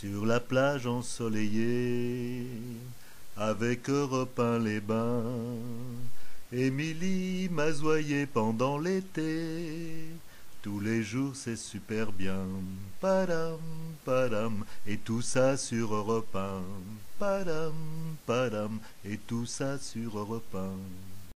Sur la plage ensoleillée, avec Europe les bains, Émilie Mazoyer pendant l'été. Tous les jours c'est super bien, padam, padam, et tout ça sur Europe 1, padam, padam, et tout ça sur Europe